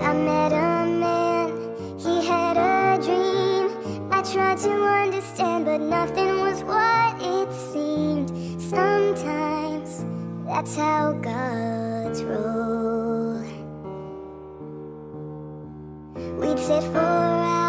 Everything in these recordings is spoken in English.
I met a man, he had a dream. I tried to understand, but nothing was what it seemed. Sometimes that's how God's roll. We'd sit for hours.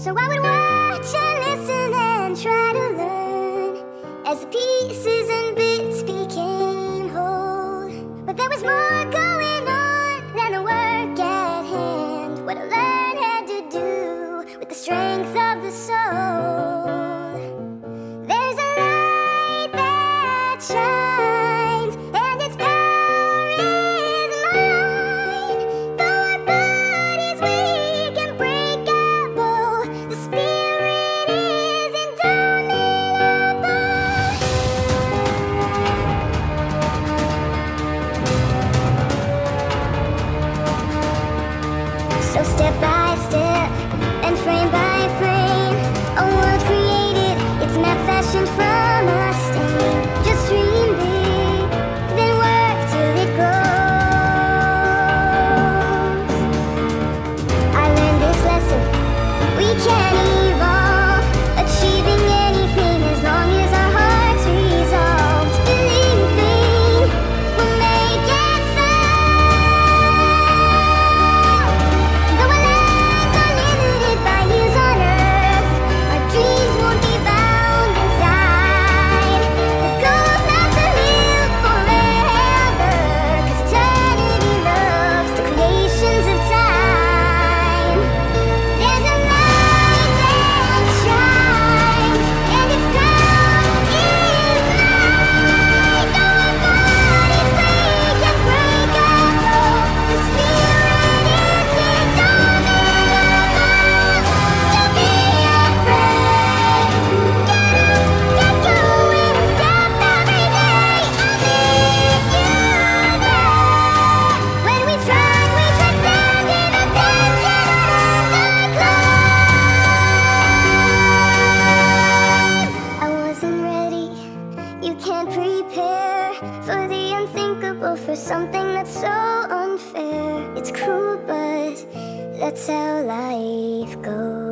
So I would watch and listen and try to learn as the pieces and bits became whole. But there was more going on than the work at hand. What I learned had to do with the strength of the soul. Step by for something that's so unfair. It's cruel, but that's how life goes.